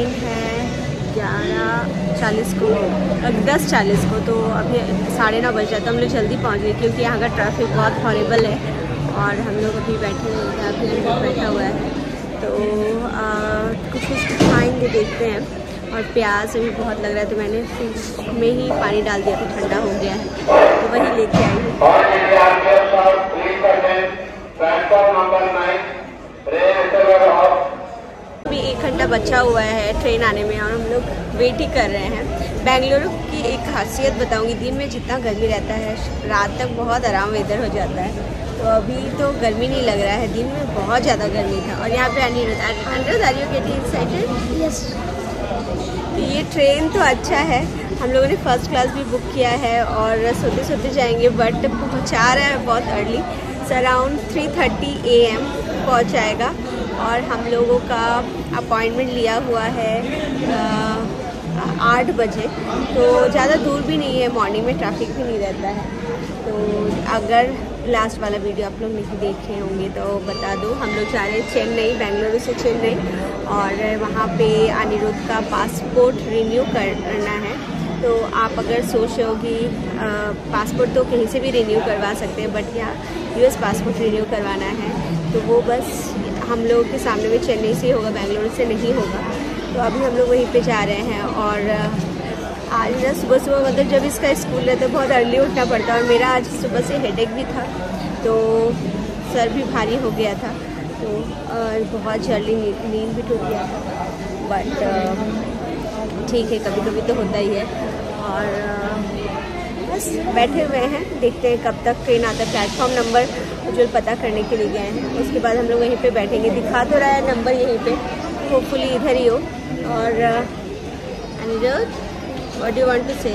Train है ग्यारह चालीस को दस चालीस को तो अभी साढ़े नौ बज तो हम लोग जल्दी पहुँच गए क्योंकि यहाँ का ट्रैफ़िक बहुत हॉरेबल है और हम लोग अभी बैठे हुए हैं अभी बैठा हुआ है। तो आ, कुछ कुछ खाएँगे देखते हैं। और प्याज अभी बहुत लग रहा है तो मैंने फ्रिज में ही पानी डाल दिया था ठंडा हो गया है। तो वही लेके आई हूँ। एक घंटा बचा हुआ है ट्रेन आने में और हम लोग वेट ही कर रहे हैं। बेंगलुरु की एक खासियत बताऊँगी दिन में जितना गर्मी रहता है रात तक बहुत आराम वेदर हो जाता है। तो अभी तो गर्मी नहीं लग रहा है दिन में बहुत ज़्यादा गर्मी था। और यहाँ पे Aniruddh are you getting excited yes ये ट्रेन तो अच्छा है। हम लोगों ने फ़र्स्ट क्लास भी बुक किया है और सोते सोते जाएँगे बट पहुँचा रहा है बहुत early around three thirty A M पहुँच जाएगा और हम लोगों का अपॉइंटमेंट लिया हुआ है आठ बजे। तो ज़्यादा दूर भी नहीं है मॉर्निंग में ट्रैफ़िक भी नहीं रहता है। तो अगर लास्ट वाला वीडियो आप लोग नहीं देखे होंगे तो बता दो। हम लोग जा रहे हैं चेन्नई, बेंगलुरु से चेन्नई। और वहाँ पे अनिरुद्ध का पासपोर्ट रिन्यू करना है। तो आप अगर सोच रहे हो कि पासपोर्ट तो कहीं से भी रिन्यू करवा सकते हैं बट यहाँ यूएस पासपोर्ट रिन्यू करवाना है। तो वो बस हम लोगों के सामने में चेन्नई से होगा, बेंगलुरु से नहीं होगा। तो अभी हम लोग वहीं पे जा रहे हैं और आज ना सुबह सुबह मतलब जब इसका स्कूल है तो बहुत अर्ली उठना पड़ता और मेरा आज सुबह से हेडेक भी था तो सर भी भारी हो गया था तो बहुत जल्दी नींद भी टूट गया था। बट ठीक है कभी कभी तो होता ही है। और बस बैठे हुए हैं, देखते हैं कब तक ट्रेन आता है। प्लेटफॉर्म नंबर जो पता करने के लिए गए हैं। उसके बाद हम लोग यहीं पे बैठेंगे। दिखा तो रहा है नंबर यहीं पे। होपफुली इधर ही हो। और Aniruddh what you want to say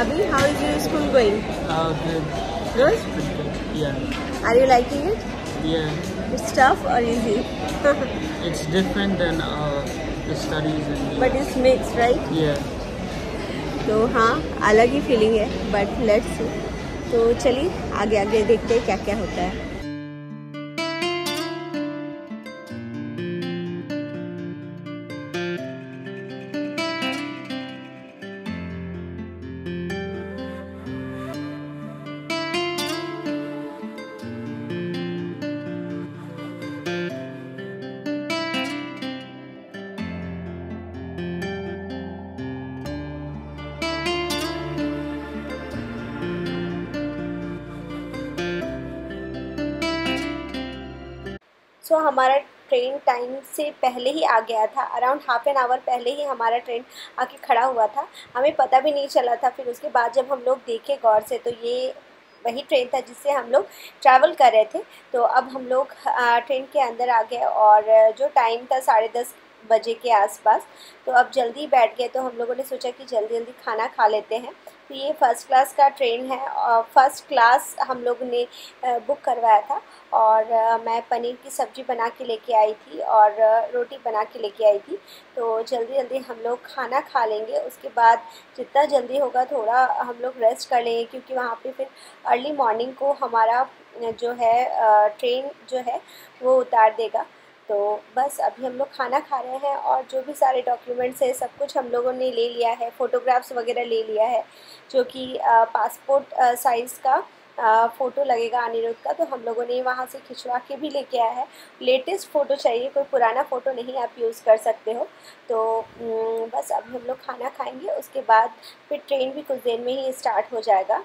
अभी how is your school going are you liking it या इट्स टफ और easy it's different then the studies but it's mix right yeah तो हाँ अलग ही फीलिंग है बट लेट्स तो चलिए आगे आगे देखते हैं क्या क्या होता है। सो हमारा ट्रेन टाइम से पहले ही आ गया था अराउंड हाफ़ एन आवर पहले ही हमारा ट्रेन आके खड़ा हुआ था। हमें पता भी नहीं चला था, फिर उसके बाद जब हम लोग देखे गौर से तो ये वही ट्रेन था जिससे हम लोग ट्रैवल कर रहे थे। तो अब हम लोग ट्रेन के अंदर आ गए और जो टाइम था साढ़े दस बजे के आसपास। तो अब जल्दी बैठ गए तो हम लोगों ने सोचा कि जल्दी जल्दी खाना खा लेते हैं। तो ये फ़र्स्ट क्लास का ट्रेन है, और फ़र्स्ट क्लास हम लोग ने बुक करवाया था, और मैं पनीर की सब्ज़ी बना के लेके आई थी, और रोटी बना के लेके आई थी। तो जल्दी जल्दी हम लोग खाना खा लेंगे, उसके बाद जितना जल्दी होगा थोड़ा हम लोग रेस्ट कर लेंगे, क्योंकि वहाँ पे फिर अर्ली मॉर्निंग को हमारा, जो है ट्रेन जो है, वो उतार देगा। तो बस अभी हम लोग खाना खा रहे हैं और जो भी सारे डॉक्यूमेंट्स है, सब कुछ हम लोगों ने ले लिया है फ़ोटोग्राफ्स वगैरह ले लिया है, जो कि पासपोर्ट साइज़ का फ़ोटो लगेगा अनिरुद्ध का तो हम लोगों ने वहाँ से खिंचवा के भी लेके आया है। लेटेस्ट फ़ोटो चाहिए, कोई पुराना फ़ोटो नहीं आप यूज़ कर सकते हो। तो बस अभी हम लोग खाना खाएँगे, उसके बाद फिर ट्रेन भी कुछ देर में ही स्टार्ट हो जाएगा।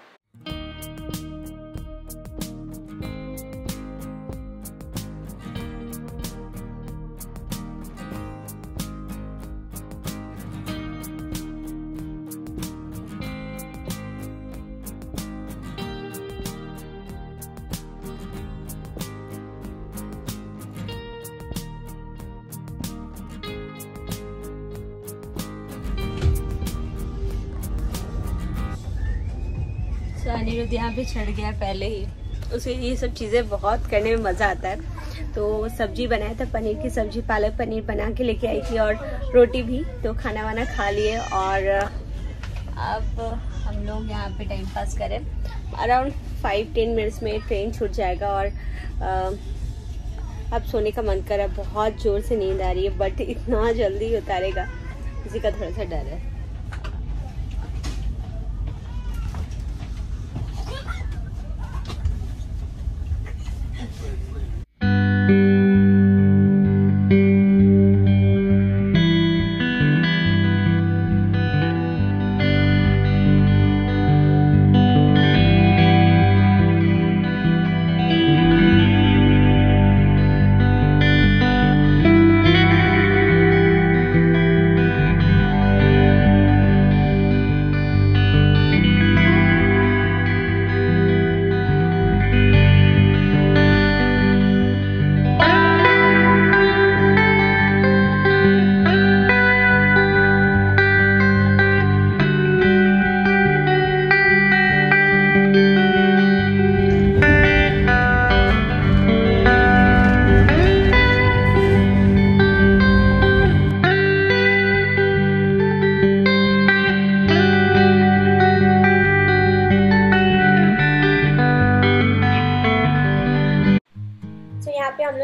अनिरुद्ध यहाँ पे चढ़ गया पहले ही। उसे ये सब चीज़ें बहुत करने में मज़ा आता है। तो सब्ज़ी बनाया था पनीर की सब्ज़ी, पालक पनीर बना के लेके आई थी और रोटी भी तो खाना वाना खा लिए और अब हम लोग यहाँ पे टाइम पास करें। अराउंड फाइव टेन मिनट्स में ट्रेन छूट जाएगा और अब सोने का मन कर रहा बहुत ज़ोर से नींद आ रही है बट इतना जल्दी उतारेगा। इसी का थोड़ा सा डर है।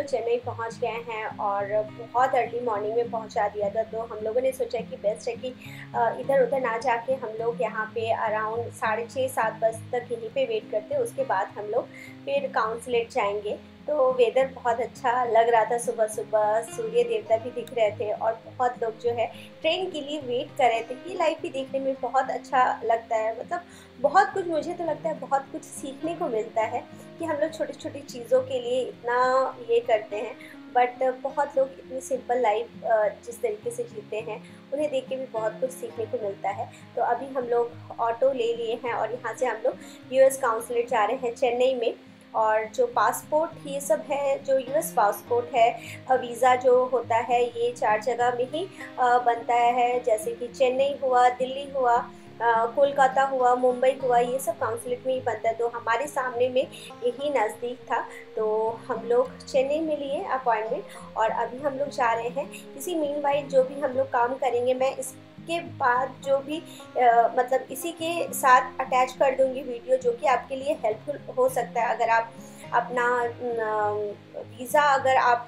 चेन्नई पहुँच गए हैं और बहुत अर्ली मॉर्निंग में पहुँचा दिया था। तो हम लोगों ने सोचा कि बेस्ट है कि इधर उधर ना जाके हम लोग यहाँ पे अराउंड साढ़े छः सात बजे तक यहीं पे वेट करते उसके बाद हम लोग फिर काउंसलेट जाएँगे। तो वेदर बहुत अच्छा लग रहा था सुबह सुबह। सूर्य देवता भी दिख रहे थे और बहुत लोग जो है ट्रेन के लिए वेट कर रहे थे। ये लाइफ भी देखने में बहुत अच्छा लगता है। मतलब बहुत कुछ मुझे तो लगता है बहुत कुछ सीखने को मिलता है कि हम लोग छोटी छोटी चीज़ों के लिए इतना ये करते हैं। बट बहुत लोग इतनी सिंपल लाइफ जिस तरीके से जीते हैं, उन्हें देख के भी बहुत कुछ सीखने को मिलता है। तो अभी हम लोग ऑटो ले लिए हैं और यहाँ से हम लोग यूएस काउंसलेट जा रहे हैं चेन्नई में। और जो पासपोर्ट ये सब है, जो यूएस पासपोर्ट है वीज़ा जो होता है, ये चार जगह में ही बनता है। जैसे कि चेन्नई हुआ, दिल्ली हुआ कोलकाता हुआ, मुंबई हुआ, ये सब काउंसलेट में ही बनता है। तो हमारे सामने में यही नज़दीक था। तो हम लोग चेन्नई में लिए अपॉइंटमेंट और अभी हम लोग जा रहे हैं। इसी मीन जो भी हम लोग काम करेंगे, मैं इस के बाद जो भी आ, मतलब इसी के साथ अटैच कर दूँगी वीडियो जो कि आपके लिए हेल्पफुल हो सकता है। अगर आप अपना वीज़ा अगर आप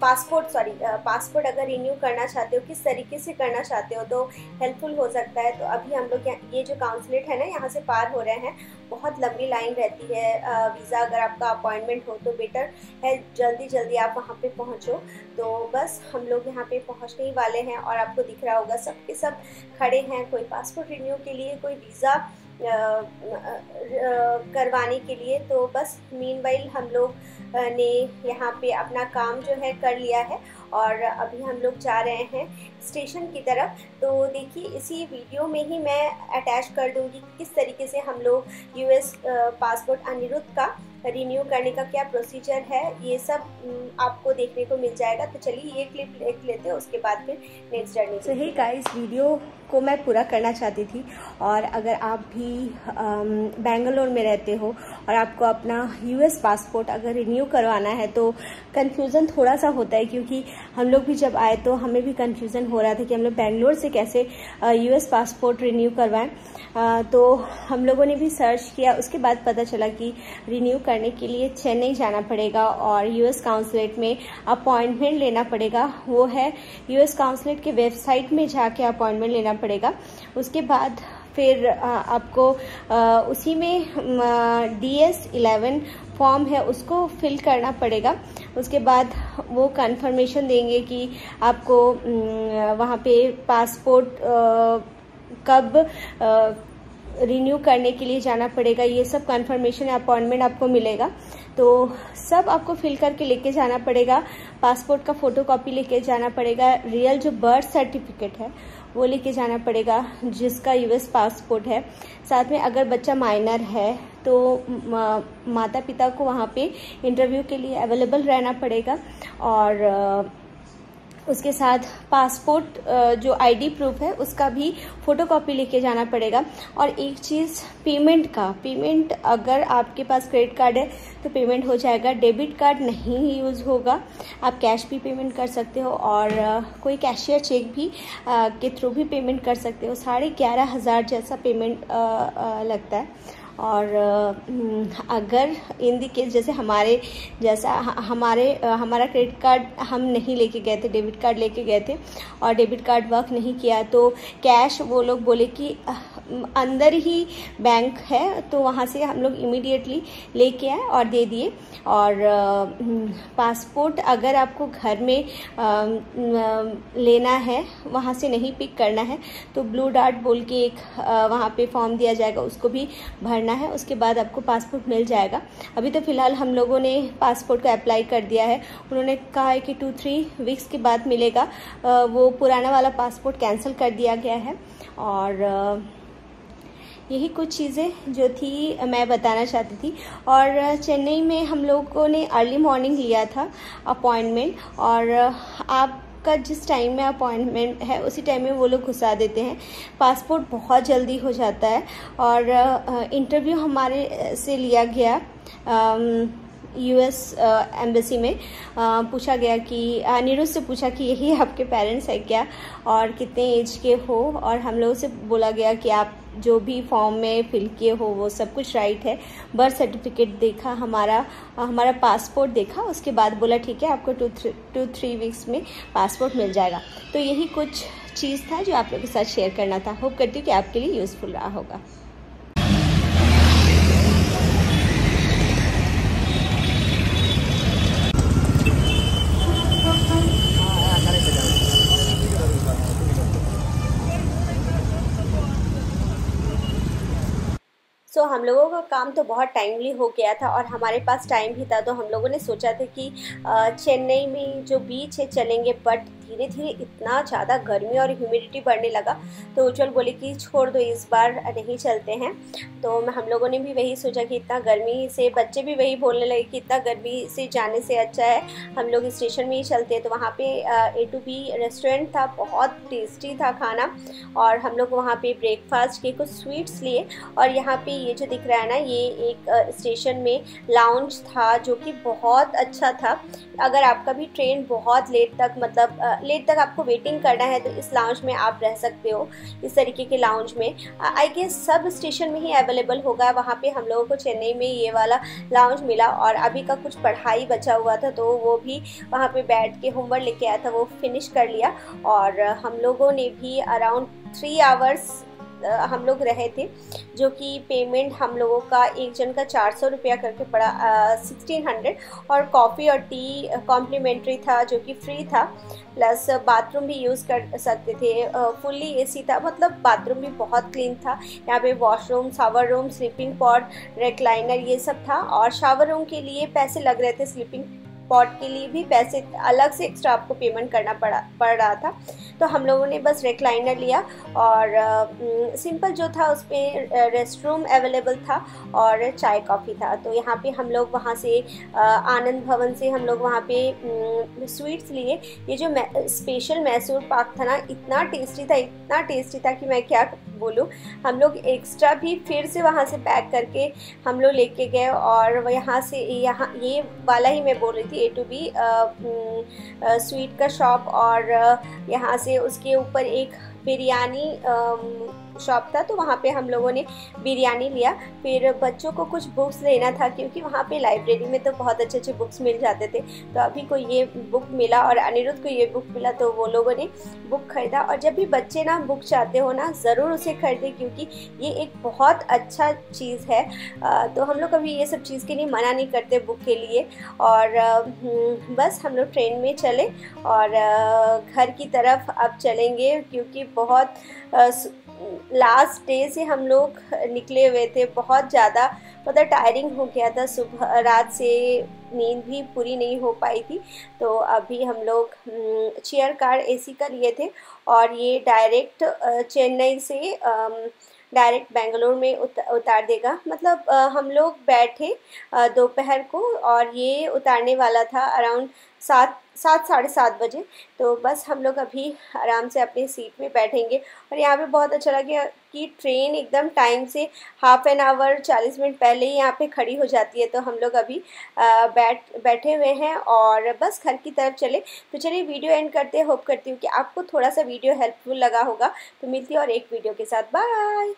पासपोर्ट, सॉरी पासपोर्ट अगर रिन्यू करना चाहते हो, किस तरीके से करना चाहते हो तो हेल्पफुल हो सकता है। तो अभी हम लोग ये जो काउंसलेट है ना, यहाँ से पार हो रहे हैं। बहुत लंबी लाइन रहती है वीज़ा अगर आपका अपॉइंटमेंट हो तो बेटर है। जल्दी जल्दी आप वहाँ पे पहुँचो। तो बस हम लोग यहाँ पे पहुँचने ही वाले हैं और आपको दिख रहा होगा, सब के सब खड़े हैं। कोई पासपोर्ट रिन्यू के लिए, कोई वीज़ा करवाने के लिए तो बस मीन हम लोग ने यहाँ पे अपना काम जो है कर लिया है और अभी हम लोग जा रहे हैं। स्टेशन की तरफ़। तो देखिए, इसी वीडियो में ही मैं अटैच कर दूँगी किस तरीके से हम लोग यूएस पासपोर्ट अनिरुद्ध का रिन्यू करने का क्या प्रोसीजर है, ये सब आपको देखने को मिल जाएगा। तो चलिए, ये क्लिप देख लेते हैं, उसके बाद फिर नेक्स्ट जर्नी तो ही गाइस वीडियो को मैं पूरा करना चाहती थी। और अगर आप भी बेंगलोर में रहते हो और आपको अपना यूएस पासपोर्ट अगर रिन्यू करवाना है तो कन्फ्यूज़न थोड़ा सा होता है, क्योंकि हम लोग भी जब आए तो हमें भी कन्फ्यूज़न हो रहा था कि हम लोग बेंगलोर से कैसे यूएस पासपोर्ट रिन्यू करवाएँ। तो हम लोगों ने भी सर्च किया। उसके बाद पता चला कि रिन्यू करने के लिए चेन्नई जाना पड़ेगा और यूएस काउंसलेट में अपॉइंटमेंट लेना पड़ेगा। वो है यूएस काउंसलेट के वेबसाइट में जाके अपॉइंटमेंट लेना पड़ेगा। उसके बाद फिर आपको उसी में डी एस इलेवन फॉर्म है, उसको फिल करना पड़ेगा। उसके बाद वो कंफर्मेशन देंगे कि आपको वहाँ पे पासपोर्ट कब रिन्यू करने के लिए जाना पड़ेगा। ये सब कंफर्मेशन अपॉइंटमेंट आपको मिलेगा। तो सब आपको फिल करके लेके जाना पड़ेगा। पासपोर्ट का फ़ोटो कॉपी लेके जाना पड़ेगा। रियल जो बर्थ सर्टिफिकेट है वो लेके जाना पड़ेगा, जिसका यूएस पासपोर्ट है। साथ में अगर बच्चा माइनर है तो माता पिता को वहाँ पे इंटरव्यू के लिए अवेलेबल रहना पड़ेगा। और उसके साथ पासपोर्ट जो आईडी प्रूफ है, उसका भी फ़ोटो कॉपी लेके जाना पड़ेगा। और एक चीज़ पेमेंट का। पेमेंट अगर आपके पास क्रेडिट कार्ड है तो पेमेंट हो जाएगा। डेबिट कार्ड नहीं यूज़ होगा। आप कैश भी पेमेंट कर सकते हो और कोई कैशियर चेक भी के थ्रू भी पेमेंट कर सकते हो। साढ़े ग्यारह हज़ार जैसा पेमेंट लगता है। और अगर इन दी केस जैसे हमारे जैसा, हमारे, हमारा क्रेडिट कार्ड हम नहीं लेके गए थे डेबिट कार्ड लेके गए थे और डेबिट कार्ड वर्क नहीं किया तो कैश वो लोग बोले कि अंदर ही बैंक है तो वहाँ से हम लोग इमीडिएटली लेके आए और दे दिए। और पासपोर्ट अगर आपको घर में लेना है, वहाँ से नहीं पिक करना है तो ब्लू डार्ट बोल के एक वहाँ पे फॉर्म दिया जाएगा, उसको भी भरना है, उसके बाद आपको पासपोर्ट मिल जाएगा। अभी तो फ़िलहाल हम लोगों ने पासपोर्ट को अप्लाई कर दिया है। उन्होंने कहा है कि टू थ्री वीक्स के बाद मिलेगा। वो पुराना वाला पासपोर्ट कैंसिल कर दिया गया है। और यही कुछ चीज़ें जो थी, मैं बताना चाहती थी। और चेन्नई में हम लोगों ने अर्ली मॉर्निंग लिया था अपॉइंटमेंट और आप का जिस टाइम में अपॉइंटमेंट है, उसी टाइम में वो लोग घुसा देते हैं। पासपोर्ट बहुत जल्दी हो जाता है और इंटरव्यू हमारे से लिया गया। यूएस एम्बेसी में पूछा गया कि नीरज से पूछा कि यही आपके पेरेंट्स है क्या? और कितने एज के हो? और हम लोगों से बोला गया कि आप जो भी फॉर्म में फिल किए हो, वो सब कुछ राइट है। बर्थ सर्टिफिकेट देखा, हमारा हमारा पासपोर्ट देखा, उसके बाद बोला, ठीक है, आपको two three two three weeks में पासपोर्ट मिल जाएगा। तो यही कुछ चीज़ था जो आप लोगों के साथ शेयर करना था। होप करती हूँ कि आपके लिए यूज़फुल रहा होगा। सो हम लोगों का काम तो बहुत टाइमली हो गया था और हमारे पास टाइम भी था तो हम लोगों ने सोचा था कि चेन्नई में जो बीच है चलेंगे बट धीरे धीरे इतना ज़्यादा गर्मी और ह्यूमिडिटी बढ़ने लगा तो उज्जवल बोले कि छोड़ दो इस बार नहीं चलते हैं। तो हम लोगों ने भी वही सोचा कि इतना गर्मी से, बच्चे भी वही बोलने लगे कि इतना गर्मी से जाने से अच्छा है, हम लोग स्टेशन में ही चलते तो वहाँ पे ए टू बी रेस्टोरेंट था, बहुत टेस्टी था खाना, और हम लोग वहाँ पे ब्रेकफास्ट के कुछ स्वीट्स लिए, और यहाँ पे ये जो दिख रहा है ना, ये एक स्टेशन में लाउंज था, जो कि बहुत अच्छा था। अगर आपका भी ट्रेन बहुत लेट तक मतलब लेट तक आपको वेटिंग करना है तो इस लाउंज में आप रह सकते हो, इस तरीके के लाउंज में। आई गेस सब स्टेशन में ही अवेलेबल होगा, वहाँ पे हम लोगों को चेन्नई में ये वाला लाउंज मिला और अभी का कुछ पढ़ाई बचा हुआ था तो वो भी वहाँ पे बैठ के होमवर्क लेके आया था, वो फिनिश कर लिया। और हम लोगों ने भी अराउंड थ्री आवर्स हम लोग रहे थे, जो कि पेमेंट हम लोगों का एक जन का चार सौ रुपया करके पड़ा सिक्सटीन हंड्रेड और कॉफ़ी और टी कॉम्प्लीमेंट्री था, जो कि फ्री था प्लस बाथरूम भी यूज़ कर सकते थे फुल्ली एसी था मतलब बाथरूम भी बहुत क्लीन था, यहाँ पे washroom shower room sleeping pod recliner ये सब था, और शावर रूम के लिए पैसे लग रहे थे स्लीपिंग पॉट के लिए भी पैसे, अलग से एक्स्ट्रा आपको पेमेंट करना पड़ा, पड़ रहा था। तो हम लोगों ने बस रेक्लाइनर लिया और सिंपल जो था उस पर रेस्ट रूम अवेलेबल था और चाय कॉफ़ी था। तो यहाँ पे हम लोग वहाँ से आनंद भवन से हम लोग वहाँ पे स्वीट्स लिए। ये जो स्पेशल मैसूर पाक था ना, इतना टेस्टी था, इतना टेस्टी था कि मैं क्या बोलूँ, हम लोग एक्स्ट्रा भी फिर से वहाँ से पैक करके हम लोग लेके गए और यहाँ से, यहाँ, ये वाला ही मैं बोल रही थी ए टू बी स्वीट का शॉप और यहाँ से उसके ऊपर एक बिरयानी शॉप था तो वहाँ पे हम लोगों ने बिरयानी लिया। फिर बच्चों को कुछ बुक्स लेना था क्योंकि वहाँ पे लाइब्रेरी में तो बहुत अच्छे अच्छे बुक्स मिल जाते थे। तो अभी को ये बुक मिला और अनिरुद्ध को ये बुक मिला तो वो लोगों ने बुक खरीदा। और जब भी बच्चे ना बुक चाहते हो ना ज़रूर उसे खरीदे क्योंकि ये एक बहुत अच्छा चीज़ है। तो हम लोग कभी ये सब चीज़ के लिए मना नहीं करते बुक के लिए। और हम्म, बस हम लोग ट्रेन में चले और घर की तरफ़ अब चलेंगे क्योंकि बहुत लास्ट डे से हम लोग निकले हुए थे। बहुत ज़्यादा मतलब टायरिंग हो गया था। सुबह, रात से नींद भी पूरी नहीं हो पाई थी। तो अभी हम लोग चेयर कार एसी का लिए थे और ये डायरेक्ट चेन्नई से डायरेक्ट बेंगलोर में उतार देगा। मतलब हम लोग बैठे दोपहर को और ये उतारने वाला था अराउंड सात सात, साढ़े सात बजे। तो बस हम लोग अभी आराम से अपनी सीट में बैठेंगे। और यहाँ पे बहुत अच्छा लगे कि ट्रेन एकदम टाइम से हाफ़ एन आवर चालीस मिनट पहले ही यहाँ पे खड़ी हो जाती है। तो हम लोग अभी बैठ, बैठे हुए हैं और बस घर की तरफ़ चले। तो चलिए वीडियो एंड करते होप करती हूँ कि आपको थोड़ा सा वीडियो हेल्पफुल लगा होगा। तो मिलती है और एक वीडियो के साथ। बाय